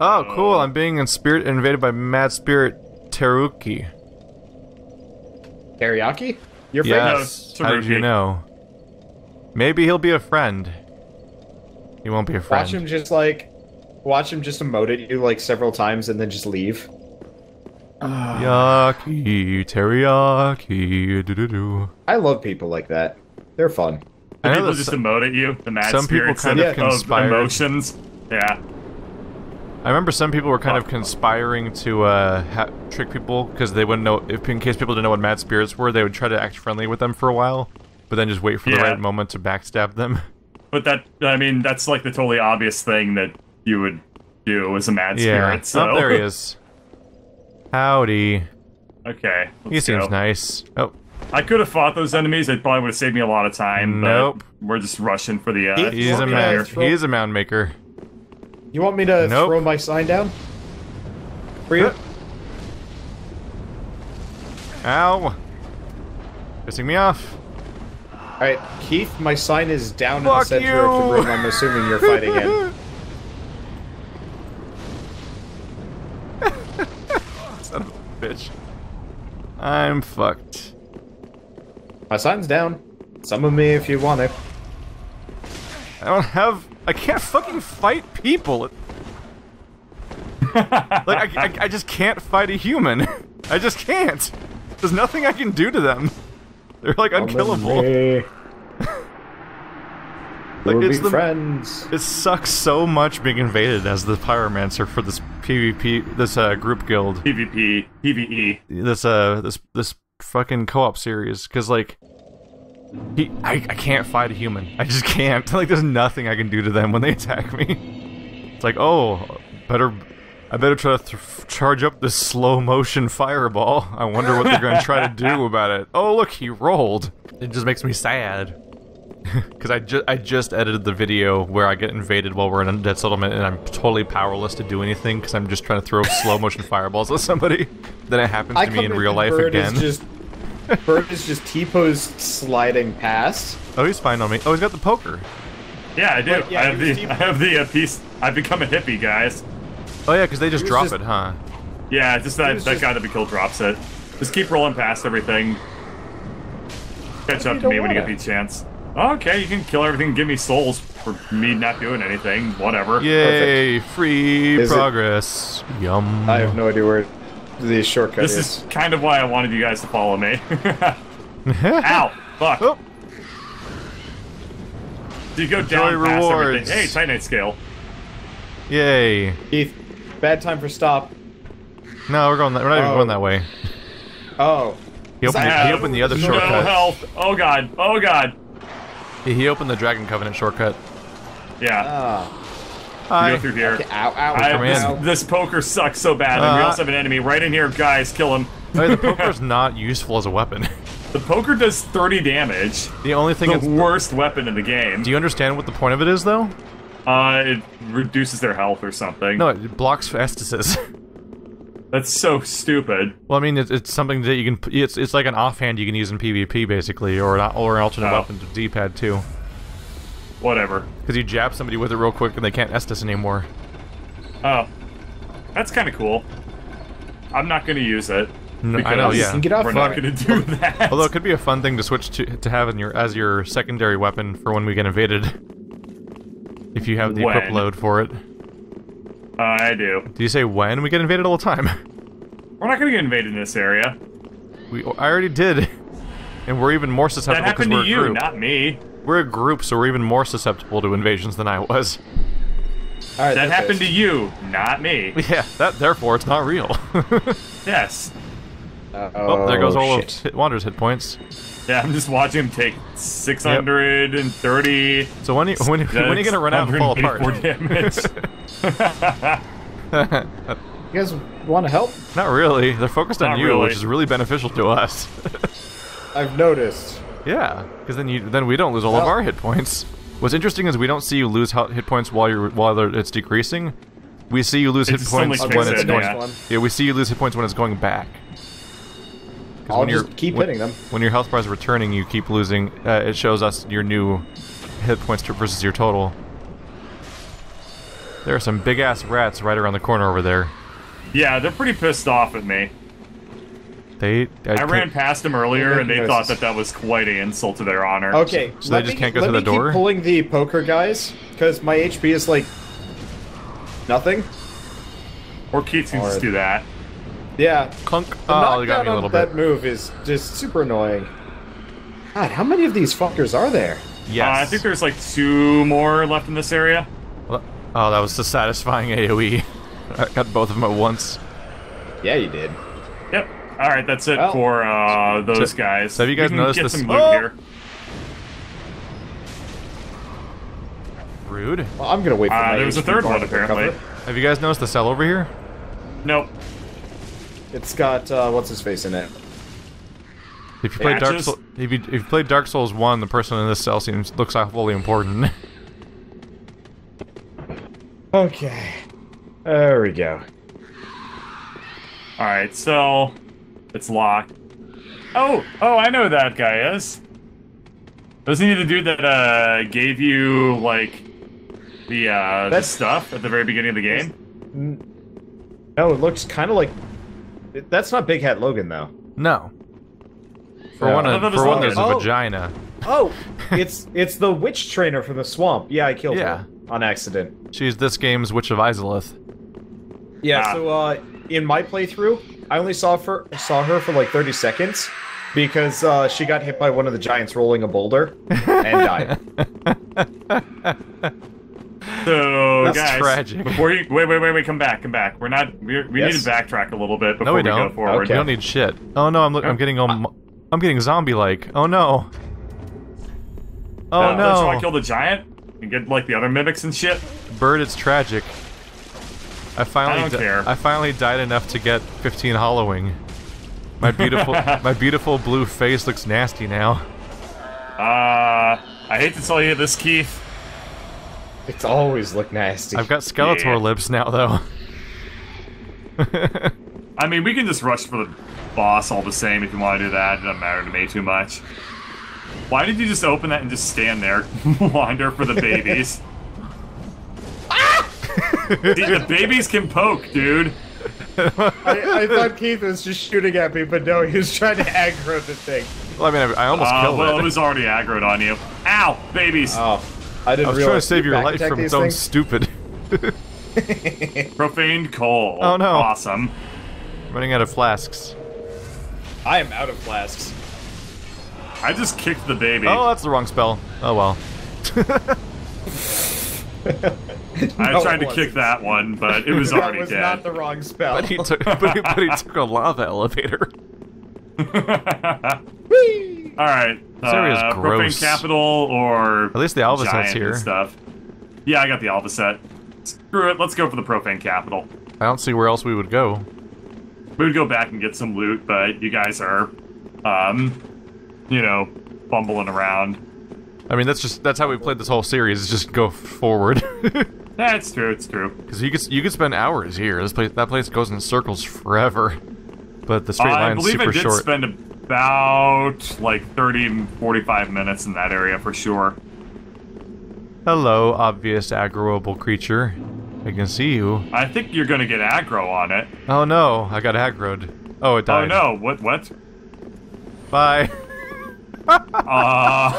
Oh, cool. Uh, I'm being in spirit invaded by Mad Spirit Teruki. Teriyaki? Your Yes. friend? How did you know? Maybe he'll be a friend. He won't be a friend. Watch him just like, watch him just emote at you like several times and then just leave. Yaki, teriyaki, doo doo doo. I love people like that. They're fun. I know People that just so- emote at you. The mad some people spirits kind of of, emotions. Yeah. I remember some people were kind of conspiring to uh, ha- trick people because they wouldn't know if, in case people didn't know what mad spirits were, they would try to act friendly with them for a while, but then just wait for the right moment to backstab them. But that, I mean, that's like the totally obvious thing that you would do as a mad yeah. spirit. So. Oh, there he is. Howdy. Okay. He let's seems go. nice. Oh, I could have fought those enemies. It probably would have saved me a lot of time. Nope. But we're just rushing for the. Uh, he's a Throw- man. throw- He's a mound maker. You want me to Nope. throw my sign down? For you? Ow. Pissing me off. Alright, Keith, my sign is down in the Fuck center of the room I'm assuming you're fighting in. Son of a bitch. I'm fucked. My sign's down. Summon me if you want it. I don't have. I can't fucking fight people. like I, I, I just can't fight a human. I just can't. There's nothing I can do to them. They're like unkillable. Me. Like, we'll it's be the- friends. It sucks so much being invaded as the pyromancer for this PvP, this uh, group guild, PvP, PvE. this uh, this this fucking co-op series, because like, he, I, I can't fight a human. I just can't. Like, there's nothing I can do to them when they attack me. It's like, oh, better, I better try to th- charge up this slow motion fireball. I wonder what they're gonna try to do about it. Oh, look, he rolled. It just makes me sad. Because I, ju- I just edited the video where I get invaded while we're in a dead settlement and I'm totally powerless to do anything because I'm just trying to throw slow motion fireballs at somebody. Then it happens to come me in in real life again. Is just, Bird is just T-posed sliding past. Oh, he's fine on me. Oh, he's got the poker. Yeah, I do. Wait, yeah, I have the. I have the uh, piece. I've become a hippie, guys. Oh yeah, because they just drop just- it, huh? Yeah, just that was that just- guy that we killed drops it. Just keep rolling past everything. Catch up to me when you get wanna? the chance. Okay, you can kill everything and give me souls for me not doing anything. Whatever. Yay, free Is it- progress. Yum. I have no idea where the shortcut This is. is kind of why I wanted you guys to follow me. Ow! Fuck. Oh, So you go Enjoy down past rewards. everything. Hey, Titanite scale. yay. Keith, bad time for stop. No, we're going. That, we're not even Oh. going that way. Oh, He opened, the, he Have opened the other no shortcut. health. Oh god. Oh god. He, he opened the Dragon Covenant shortcut. Yeah. ah. You Hi. go through here. Okay, ow, ow, I, Come this, in. this poker sucks so bad. and we Uh, also have an enemy right in here. Guys, kill him. Oh, the poker's not useful as a weapon. The poker does 30 damage. The only thing The is, worst weapon in the game. do you understand what the point of it is, though? Uh, it reduces their health or something. No, it blocks estises. That's so stupid. well, I mean, it's, it's something that you can. It's it's like an offhand you can use in PvP, basically, or an or an alternate Oh. weapon to D-pad too. Whatever. Because you jab somebody with it real quick and they can't estus anymore. Oh. That's kind of cool. I'm not going to use it. No, I know, yeah. Get off We're of not going to do that. Although it could be a fun thing to switch to to have in your as your secondary weapon for when we get invaded. If you have the equip load for it. Uh, I do. Do you say when we get invaded all the time? We're not going to get invaded in this area. We I already did, and we're even more That susceptible because happened we're to you, group. not me. We're a group, so we're even more susceptible to invasions than I was. All right, That happened it. to you, not me. Yeah, that therefore it's not real. Yes. Uh, oh, there goes all shit. of hit Wander's hit points. Yeah, I'm just watching him take 630. So when you, when, when are you gonna run out and fall apart? damage. You guys want to help? Not really. They're focused on Not you, really. which is really beneficial to us. I've noticed. Yeah, because then you then we don't lose all of our hit points. What's interesting is we don't see you lose hit points while you're while it's decreasing. We see you lose hit points when it's yeah. going. Next one. Yeah, we see you lose hit points when it's going back. 'Cause I'll when you're- just keep when- hitting them. When your health bar is returning, you keep losing. Uh, it shows us your new hit points to, versus your total. There are some big ass rats right around the corner over there. Yeah, they're pretty pissed off at me. They. I ran past them earlier, and they thought that that was quite an insult to their honor. Okay, So they just me- can't go let through me the door? Keep pulling the poker guys because my HP is like nothing. Or Keith can just Alright. do that. Yeah, Clunk. the Oh, they got me a on little that bit. move is just super annoying. God, how many of these fuckers are there? Yes. Uh, I think there's like two more left in this area. Oh, that was a satisfying AOE. I got both of them at once. Yeah, you did. Yep. All right, that's it Well- for uh, those So- guys. so have you guys we can noticed get this- some loot Oh! here. Rude. Well, I'm gonna wait for Uh, my there was a third one to apparently. recover. Have you guys noticed the cell over here? Nope. It's got uh, what's his face in it. If you played Dark Souls, if you if you played Dark Souls one, the person in this cell seems looks awfully important. Okay, there we go. All right, so it's locked. Oh, oh, I know who that guy is. Doesn't he the dude that uh, gave you like the uh, the stuff at the very beginning of the game? No, it looks kind of like. That's not Big Hat Logan though. no. For Yeah. one, I thought it was for one, there's a Oh. vagina. Oh, it's it's the witch trainer from the swamp. Yeah, I killed Yeah. her on accident. She's this game's Witch of Izalith. Yeah. Ah. So uh, in my playthrough, I only saw her saw her for like 30 seconds because uh, she got hit by one of the giants rolling a boulder and died. So That's guys, tragic. before you wait, wait, wait, wait, come back, come back. We're not. We're, we Yes. need to backtrack a little bit before No, we we, don't. go forward. We don't need shit. Oh no, I'm look, I'm getting um, I'm getting zombie like. Oh no. Oh Uh, Don't you no. want to kill the giant and get like the other mimics and shit? Bird, it's tragic. I finally, I don't di- care. I finally died enough to get 15 hollowing. My beautiful, my beautiful blue face looks nasty now. Uh, I hate to tell you this, Keith. it's always look nasty. I've got Skeletor Yeah. lips now, though. I mean, we can just rush for the boss all the same if you want to do that. It doesn't matter to me too much. Why did you just open that and just stand there, wander for the babies? Dude, the babies can poke, dude. I, I thought Keith was just shooting at me, but no, he was trying to aggro the thing. well, I mean, I, I almost Uh, killed well, it. it was already aggroed on you. Ow, babies. Oh, I didn't I was trying to save your life from these its own things. stupid. Profaned coal. Oh, no. Awesome. Running out of flasks. I am out of flasks. I just kicked the baby. Oh, that's the wrong spell. Oh well. I No, tried to kick wasn't. that one, but it was that already was dead. not the wrong spell. But he took, but he, but he took a lava elevator. Whee! All right. This area is uh, Profane gross. Capital or At least the Alva set's here. stuff. Yeah, I got the Alva set. Screw it. Let's go for the Profane Capital. I don't see where else we would go. We would go back and get some loot, but you guys are, um, you know, bumbling around. I mean, that's just that's how we played this whole series. Is just go forward. That's true. It's true. Because you could you could spend hours here. This place that place goes in circles forever. But the straight Uh, line's super I believe I did short. spend about like 30, 45 minutes in that area for sure. Hello, obvious aggroable creature. I can see you. I think you're gonna get aggro on it. Oh no, I got aggroed. Oh, it died. Oh no! What? What? Bye. Uh,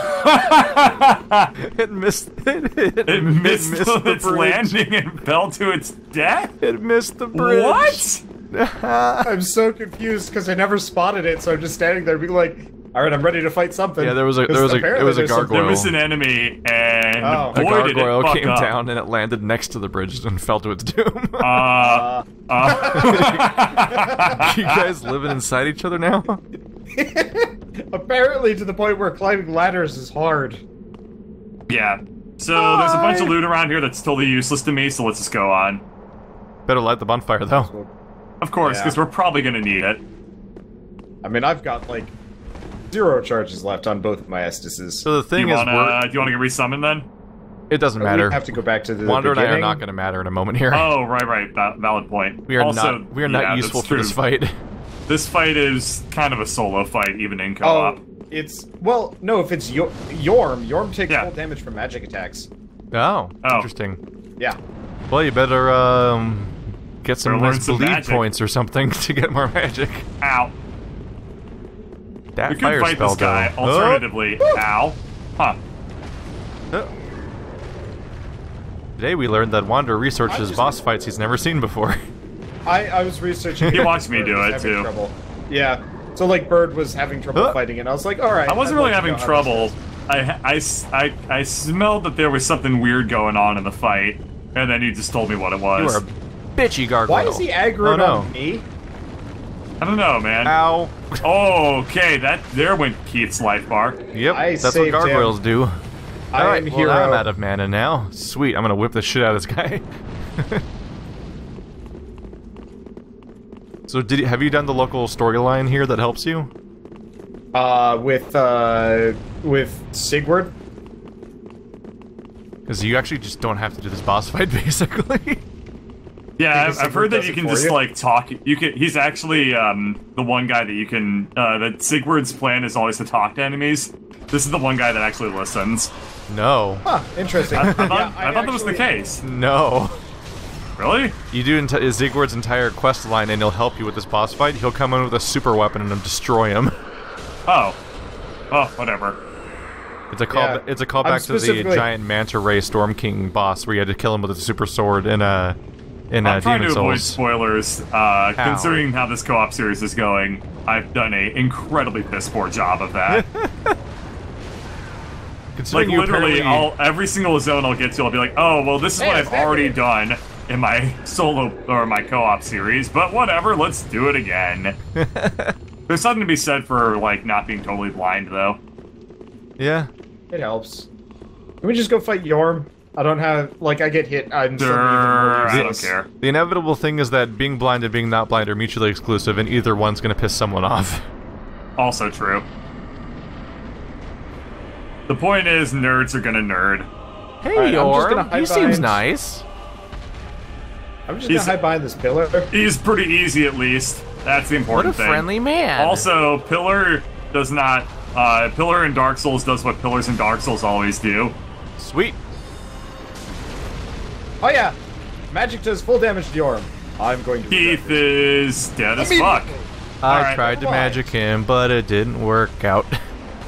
it missed. It, it, it missed, the its bridge. landing and fell to its death. It missed the bridge. What? I'm so confused because I never spotted it, so I'm just standing there being like, all right, I'm ready to fight something. Yeah, there was a- there 'Cause was a- apparently there was a gargoyle. There was an enemy, and Oh. a boy did it gargoyle came up. down and it landed next to the bridge and fell to its doom. Uh, uh, you guys living inside each other now? Apparently, to the point where climbing ladders is hard. yeah. So there's a bunch of loot around here that's totally useless to me. So let's just go on. Better light the bonfire though. Of course, Yeah. because we're probably gonna need it. I mean, I've got like zero charges left on both of my Estises. So the Do thing you is, wanna? Do you wanna get resummoned then? it doesn't matter. We have to go back to the Wander and I are not going to matter in a moment here. Oh, right, right. Va- valid point. we are also, not. We are yeah, not useful that's for this fight. This fight is kind of a solo fight, even in co-op. Oh, it's well, no. If it's Yor- Yhorm, Yhorm takes Yeah. full damage from magic attacks. Oh, Oh. interesting. Yeah. Well, you better um, get some Better learn nice bleed magic. points or something to get more magic. Ow. That We could fire fight spell this guy though. alternatively. Ow. Huh. Oh. Today we learned that Wander researches just- boss fights he's never seen before. I, I was researching. He watched me Bird do it, too. Trouble. Yeah. So like Bird was having trouble Huh? fighting, and I was like, all right. I wasn't I'd really like having know how trouble. I, is. I, I, s- I- I smelled that there was something weird going on in the fight, and then you just told me what it you was. are a bitchy gargoyle. Why is he aggroed Oh, no. on me? I don't know, man. Ow. Oh, Okay, that there went Keith's life bar. Yep, I that's what saved gargoyles do. I Alright, am well hero. I'm out of mana now. Sweet, I'm gonna whip the shit out of this guy. so did you, have you done the local storyline here that helps you? Uh, with uh, with Siegward. Because you actually just don't have to do this boss fight, basically. Yeah, I've, I've heard that you can just you? like talk. You can. He's actually um, the one guy that you can. Uh, that Siegward's plan is always to talk to enemies. This is the one guy that actually listens. no. Huh, interesting. I, I thought, Yeah, I thought that was the case. No. Really? You do enti- Siegward's entire quest line and he'll help you with this boss fight. He'll come in with a super weapon and destroy him. Oh. Oh, whatever. It's a call. Yeah. It's a I'm callback to the giant manta ray Storm King boss where you had to kill him with a super sword in uh in uh, I'm trying Demon to avoid Souls. spoilers. Uh, considering how this co-op series is going, I've done a incredibly piss poor job of that. like Considering you literally, apparently- I'll every single zone I'll get to, I'll be like, oh well, this is Hey, what I've already happening. done in my solo or my co-op series. But whatever, let's do it again. There's something to be said for like not being totally blind though. Yeah. It helps. Can we just go fight Yhorm? I don't have like I get hit. I'm suddenly Durr, I don't care. The inevitable thing is that being blind and being not blind are mutually exclusive, and either one's gonna piss someone off. Also true. The point is, nerds are gonna nerd. Hey, Alright, I'm just gonna he seems nice. I'm just He's- gonna hide behind this pillar. He's pretty easy at least. That's the important thing. What a important thing. friendly man. Also, Pillar does not. Uh, Pillar in Dark Souls does what Pillars in Dark Souls always do. sweet. Oh yeah, magic does full damage to Yhorm. I'm going to. regret Keith this. is dead as fuck. Immediately. I Alright. tried to Why? magic him, but it didn't work out.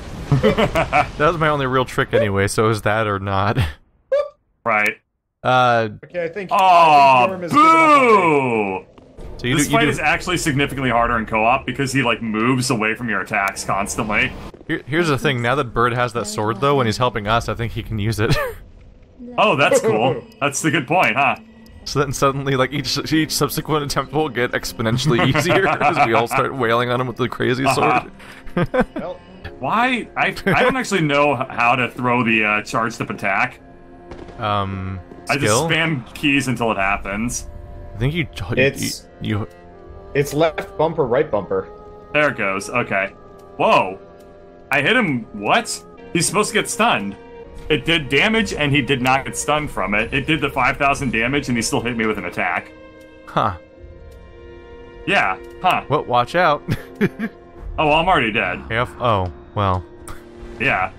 that was my only real trick anyway, so is that or not? Right. Uh, Okay, I think. Oh, I think Yhorm is good enough on me. boo! so you This do, you fight do is actually significantly harder in co-op because he like moves away from your attacks constantly. here, here's the thing, now that Bird has that sword though, when he's helping us, I think he can use it. Oh, that's cool. That's the good point, huh? so then suddenly, like, each each subsequent attempt will get exponentially easier as we all start wailing on him with the crazy sword. Well, Why? I I don't actually know how to throw the uh, charged up attack. um, I just spam keys until it happens. I think you, you, It's- you, it's left bumper, right bumper. There it goes. Okay. Whoa. I hit him. What? He's supposed to get stunned. It did damage, and he did not get stunned from it. It did the 5,000 damage, and he still hit me with an attack. huh? Yeah. Huh. Well, watch out. Oh, well, I'm already dead. Half. Oh, well. Yeah.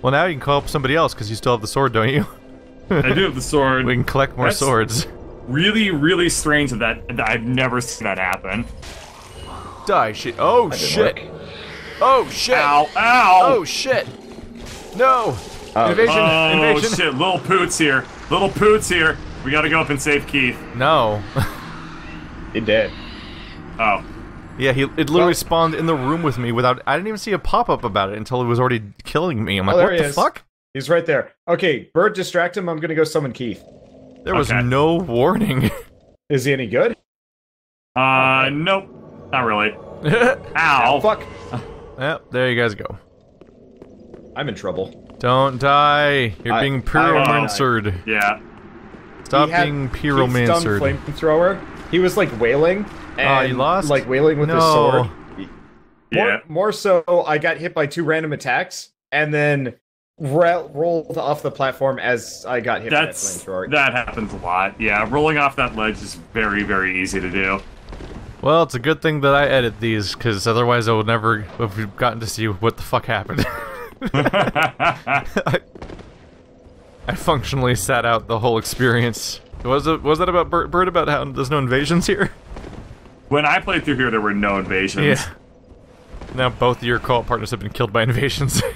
Well, now you can call up somebody else because you still have the sword, don't you? I do have the sword. We can collect more That's- swords. Really, really strange that, that I've never seen that happen. Die shit. Oh shit. work. Oh shit. Ow! Ow! Oh shit. No. Oh. Invasion. Oh Invasion. shit! Little poots here. Little poots here. We gotta go up and save Keith. No. It did. Oh. yeah, he it literally Well- spawned in the room with me without. I didn't even see a pop up about it until it was already killing me. I'm like, Oh, what the is. fuck? He's right there. Okay, Bird, distract him. I'm gonna go summon Keith. There was Okay. no warning. Is he any good? Uh, nope. Not really. Ow. Oh, fuck. yep, there you guys go. I'm in trouble. Don't die. You're I- being I- pyromancered. Yeah. Stop He had being Keith's dumb pyromancered. flamethrower. He was like wailing. And, Oh, you lost? Like wailing with his No. sword. More, Yeah. more so, I got hit by two random attacks and then ra- rolled off the platform as I got hit That's by that flamethrower. that happens a lot. Yeah, rolling off that ledge is very, very easy to do. Well, it's a good thing that I edit these, because otherwise I would never have gotten to see what the fuck happened. I, I functionally sat out the whole experience Was it was that about Bird, Bird about how there's no invasions here? When I played through here, there were no invasions. Yeah. Now both of your co-op partners have been killed by invasions.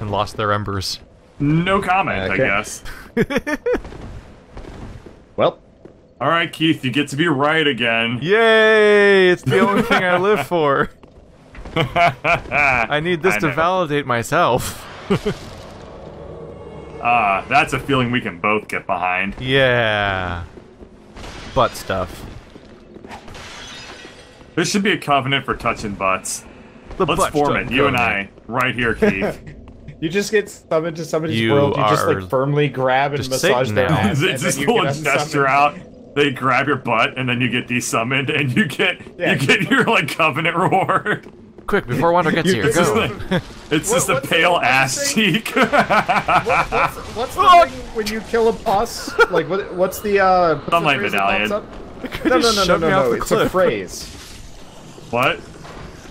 and lost their embers. No comment, Okay. I guess. Well, All right, Keith, you get to be right again. Yay! It's the only thing I live for. I I need this to know. validate myself. Ah, that's a feeling we can both get behind. Yeah. Butt stuff. There should be a covenant for touching butts. The Let's butt form stuff it, you and. I, right here, Keith. You just get summoned to somebody's You world. You just like firmly grab and massage their now. ass, They and just then you pull a get gesture out. They grab your butt, and then you get desummoned, and you get Yeah. you get your like covenant reward. Quick, before Wander gets You- here, It's go. just, like, it's just a pale the, ass thing? cheek. What- what's, what's the Oh! thing when you kill a boss? Like what? What's the uh? what's Sunlight medallion. No, no, no, no, no, no. the It's a phrase. what? It-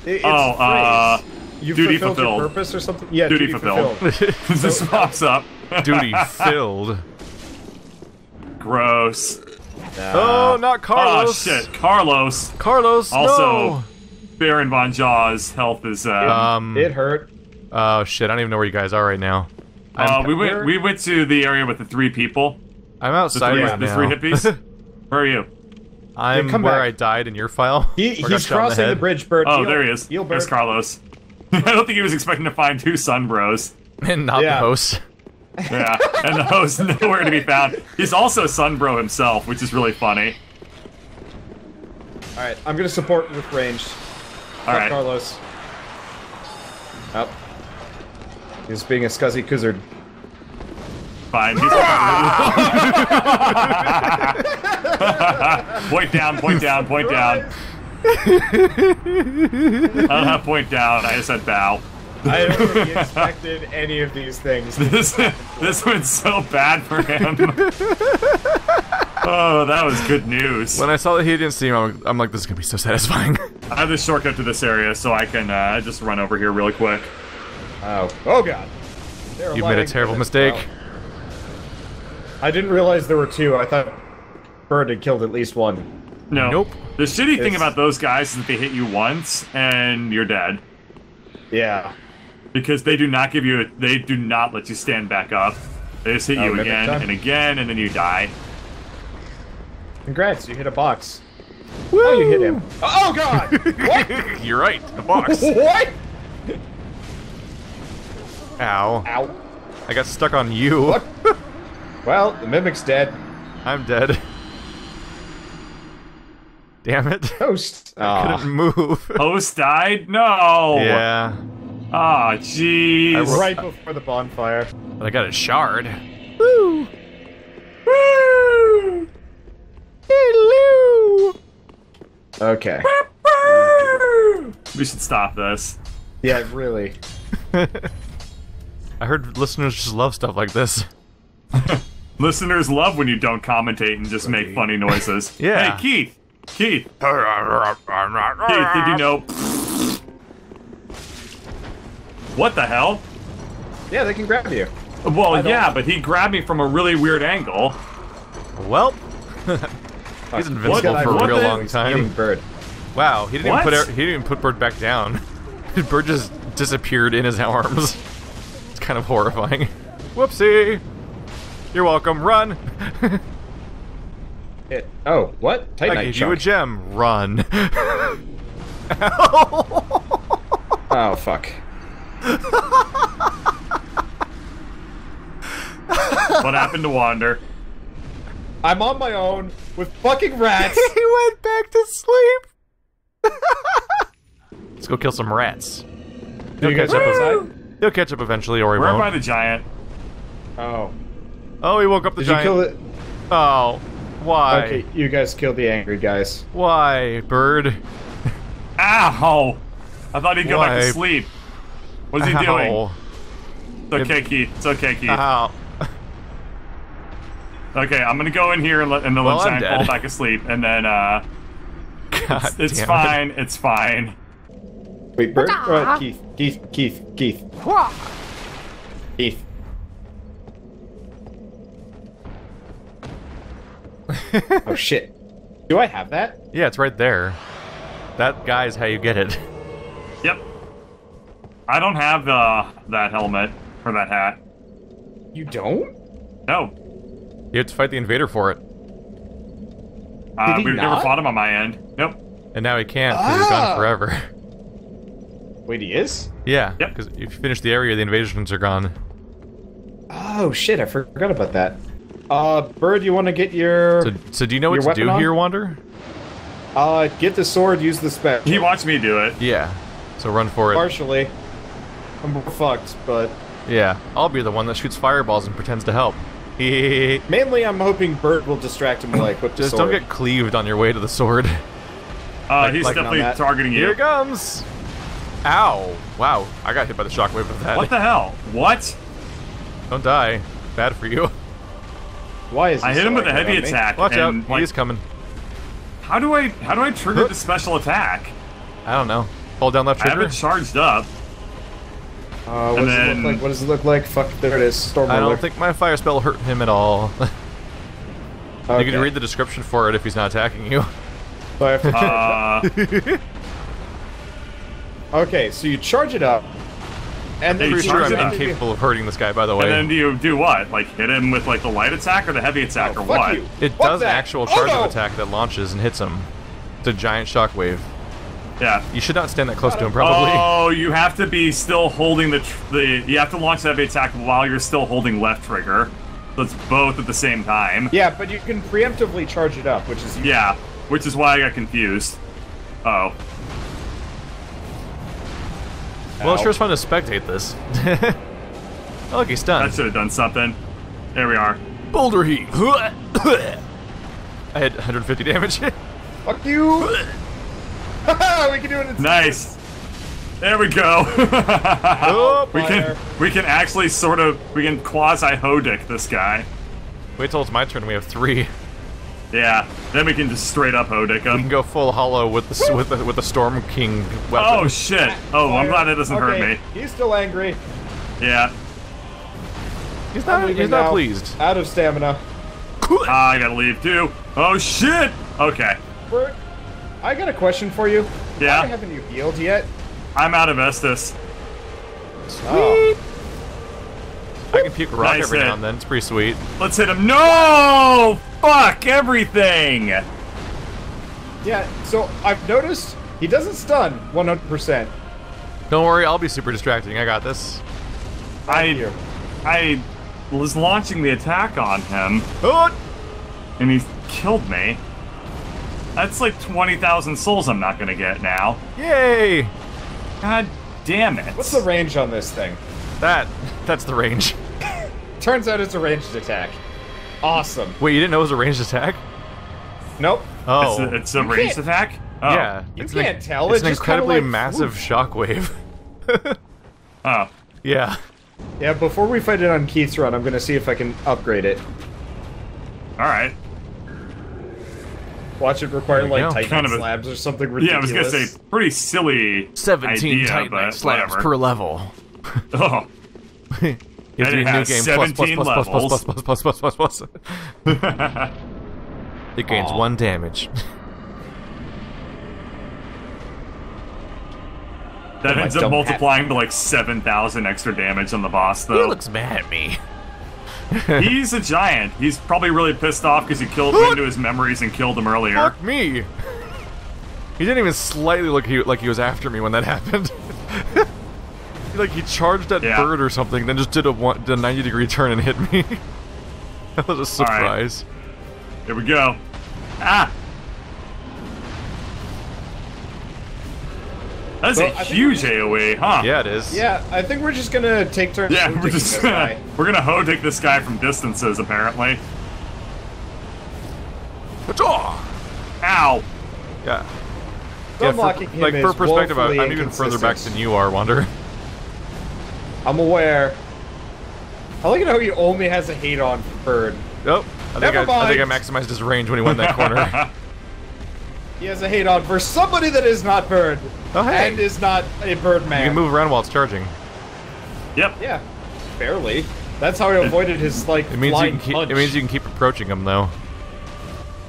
it's Oh, a phrase. uh, you duty fulfilled fulfilled. your purpose or something. Yeah, Duty duty, fulfilled. fulfilled. this pops up. Duty filled. Gross. Oh, not Carlos. Oh shit, Carlos. Carlos, Also, Baron von Jaw's health is. Uh. Um. It hurt. Oh shit! I don't even know where you guys are right now. uh, we went we went to the area with the three people. I'm The outside three, right the three hippies. Where are you? I'm Yeah, come where back. I died in your file. He, Where I got he's crossing the, head. bridge, Bert. Oh, Heal- there he is. Heal, There's Carlos. I don't think he was expecting to find two Sun Bros. and not Yeah. the host. Yeah, and the host nowhere to be found. He's also Sun Bro himself, which is really funny. All right, I'm gonna support with range. All Fuck right. Carlos. Up. He's being a scuzzy gizzard. Fine. He's point down, point down, point down. I don't have point down. I just said bow. I don't think he expected any of these things. This this went so bad for him. oh, that was good news. When I saw that he didn't see him, I'm, I'm like, this is gonna be so satisfying. I have this shortcut to this area, so I can uh, just run over here really quick. Oh, oh god. You've made a terrible mistake. Wow. I didn't realize there were two. I thought Bird had killed at least one. No. Nope. The shitty thing about those guys is that they hit you once and you're dead. Yeah. Because they do not give you a, they do not let you stand back up. They just hit Oh, you again time? and again and then you die. Congrats, you hit a box. Oh, you hit him. Oh god! what? You're right. The box. what? Ow. Ow. I got stuck on you. What? well, the mimic's dead. I'm dead. Damn it. Toast. I couldn't Aw. move. Host died? No. Yeah. Ah, jeez. Right before the bonfire. But I got a shard. Woo! Woo! Hello! Okay. We should stop this. Yeah, really. I heard listeners just love stuff like this. Listeners love when you don't commentate and just make funny noises. Yeah. Hey, Keith. Keith. Keith, did you know? What the hell? Yeah, they can grab you. Well, yeah, but he grabbed me from a really weird angle. Well, he's invincible What- for a real the- long time. bird. Wow, he didn't even put er- he didn't even put Bird back down. Bird just disappeared in his arms. It's kind of horrifying. Whoopsie! You're welcome. Run. It. Oh, what? I Titanite gave you a gem. Run. Oh fuck. What happened to Wander? I'm on my own with fucking rats. he went back to sleep. Let's go kill some rats. Do you guys catch up up outside? He'll catch up eventually, or he We're won't. by the giant. Oh. Oh, he woke up the Did giant. you kill it? Oh, why? Okay, you guys killed the angry guys. Why, Bird? Ow! I thought he'd go back to sleep. What's he doing? Ow. It's okay, Keith. It's okay, Keith. Ow. Okay, I'm gonna go in here and let and then Well, let I'm Giant fall dead. back asleep, and then uh, God it's damn fine. It's fine. Wait, Bert? Right, Keith. Keith. Keith. Keith. Keith. Oh shit. Do I have that? Yeah, it's right there. That guy's how you get it. Yep. I don't have uh, that helmet or that hat. You don't? No. You have to fight the invader for it. Uh, we've never fought him on my end. Nope. And now he can't because he's Ah! gone forever. Wait, he is? yeah, Yep. because if you finish the area, the invasions are gone. Oh shit, I forgot about that. Uh, Bird, you want to get your So, so do you know what Your to weapon do on? here, Wander? uh get the sword, use the spec. He watched me do it. Yeah. So run for it. Partially. I'm fucked, but Yeah, I'll be the one that shoots fireballs and pretends to help. Just mainly I'm hoping Bird will distract him while I equip the don't get cleaved on your way to the sword. Uh, he's like on definitely targeting you. Here it comes! Ow! Wow, I got hit by the shockwave of that. What the hell? What? Don't die. Bad for you. Why is he I hit him with a heavy attack. Watch out, and, like, he's coming. How do I how do I trigger the special attack? I don't know. Hold down left trigger. I have trigger. it charged up. Uh, what And does it look like? What does it look like? Fuck, there it is. Storm I don't think my fire spell hurt him at all. okay. You can read the description for it if he's not attacking you. I have to- Uh, okay, so you charge it up, and then Hey, Pretty you sure I'm it incapable of hurting this guy, by the way. and then do you do what? Like hit him with like the light attack or the heavy attack Oh, or what? you. it Fuck does that. actual Oh, charge no. of attack that launches and hits him. It's a giant shockwave. Yeah. You should not stand that close to him, probably. Oh, you have to be still holding the tr- the. You have to launch the heavy attack while you're still holding left trigger. So it's both at the same time. Yeah, but you can preemptively charge it up, which is Yeah, which is why I got confused. Oh, Well, it sure is fun to spectate this. oh, look, he's that stunned. should have done something. There we are. Boulder heat. I had 150 damage. Fuck you! We can do it in Nice. There we go. oh, we can we can actually sort of we can quasi hodic this guy. Wait till it's my turn. We have three. Yeah. Then we can just straight up hodic We can go full hollow with the with the with the Storm King weapon. Oh shit. Oh, I'm glad it doesn't hurt Okay, me. He's still angry. Yeah. he's not. He's not now. pleased. Out of stamina. Ah, I gotta leave too. Oh shit. Okay. Bert, I got a question for you. Yeah? Why haven't you healed yet? I'm out of Estus. Oh. I can puke a rock Nice every hit. now and then. It's pretty sweet. Let's hit him. No! Fuck everything. Yeah, so I've noticed he doesn't stun 100%. Don't worry, I'll be super distracting. I got this. I you. I was launching the attack on him, Oh! and he killed me. That's like 20,000 souls I'm not gonna get now. Yay! God damn it. What's the range on this thing? That that's the range. Turns out it's a ranged attack. Awesome. Wait, you didn't know it was a ranged attack? Nope. Oh, It's a, it's a ranged attack? Oh. yeah. You it's an- can't tell, It's it an just incredibly like, massive whoosh. shockwave. Oh. yeah. Yeah, before we fight it on Keith's run, I'm gonna see if I can upgrade it. Alright. Watch it require like go. Titan Kind of a- slabs or something ridiculous. Yeah, I was gonna say, pretty silly 17 idea, Titanite but slabs whatever. per level. Oh. You have to And it new has game plus plus 17 plus plus plus levels. It gains Aw. one damage. That ends up multiplying to like 7,000 extra damage on the boss, though. he looks mad at me. He's a giant. He's probably really pissed off because you killed went into his memories and killed him earlier. Fuck me. He didn't even slightly look he, like he was after me when that happened. Like he charged at Yeah. bird or something, then just did a one, did a 90 degree turn and hit me. that was a All right. surprise. Here we go. Ah! That's Well, a I huge we're AoE, huh? Yeah, it is. Yeah, I think we're just gonna take turns. Yeah, we're just this gonna, guy. we're gonna hodic this guy from distances, apparently. Achoo! Ow! Yeah. Unlocking for, him like for perspective, I- woefully I'm even further back than you are, Wander. I'm aware. I like it how he only has a hate on Bird. Oh, I think I, Never I think I maximized his range when he went that corner. He has a hate on for somebody that is not Bird. Oh, hey. And is not a Bird man. you can move around while it's charging. Yep. Yeah, barely. That's how he avoided his like It means you can keep. punch. It means you can keep approaching him though.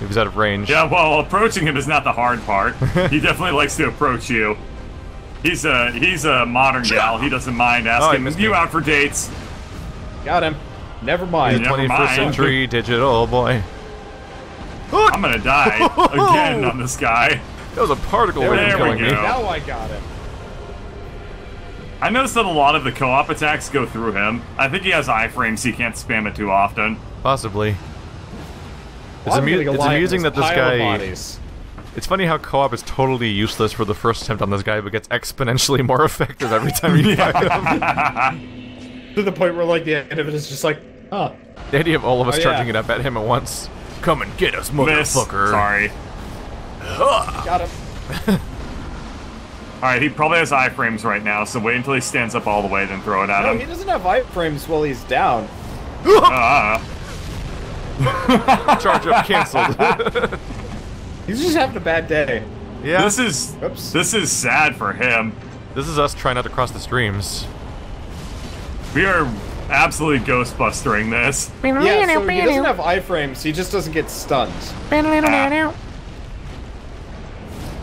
If he's out of range. Yeah, well, approaching him is not the hard part. he definitely likes to approach you. He's a he's a modern gal. He doesn't mind oh, asking missed you me. out for dates. Got him. Never He's mind. a Never 21st mind. century digital boy. I'm gonna die again on this guy. That was a particle There away we killing go. me. Now I got him. I noticed that a lot of the co-op attacks go through him. I think he has iframes, so he can't spam it too often. Possibly. It's, amu- it's amusing that this pile of guy. Bodies. It's funny how co-op is totally useless for the first attempt on this guy, but gets exponentially more effective every time you fight him. To the point where, like, the end of it is just like, huh. The idea of all of us Oh, yeah. charging it up at him at once. Come and get us, Miss. motherfucker. Sorry. Got him. Alright, he probably has iframes right now, so wait until he stands up all the way, then throw it at No, he doesn't have iframes while he's down. Ah. Charge up canceled. He's just having a bad day. yeah. this is Oops. this is sad for him. This is us trying not to cross the streams. We are absolutely ghostbustering this. Yeah, so he doesn't have iframes, he just doesn't get stunned. Ah.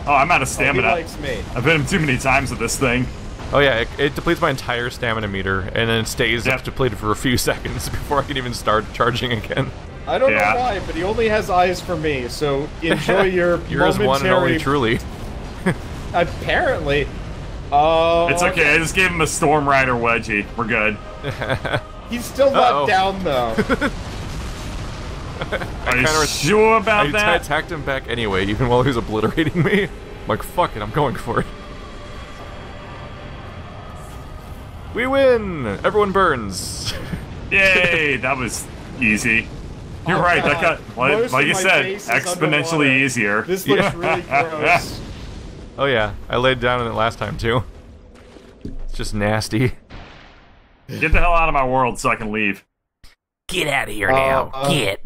Oh, I'm out of oh, He stamina. likes me. I've hit him too many times with this thing. Oh yeah, it, it depletes my entire stamina meter, and then it stays Yep. depleted for a few seconds before I can even start charging again. I don't Yeah. know why, but he only has eyes for me, so enjoy your Yours one and only truly. Apparently. Oh, It's uh, okay, I just gave him a Storm Rider wedgie. We're good. He's still not Uh-oh. down, though. Are you sure I about t- that? attacked him back anyway, even while he was obliterating me. I'm like, fuck it, I'm going for it. We win! Everyone burns. Yay, that was easy. You're Oh, right, that God. got, like, like you said, exponentially underwater. easier. This looks Yeah. really gross. oh yeah, I laid down in it last time too. It's just nasty. Get the hell out of my world so I can leave. Get out of here Uh, now. uh, Get.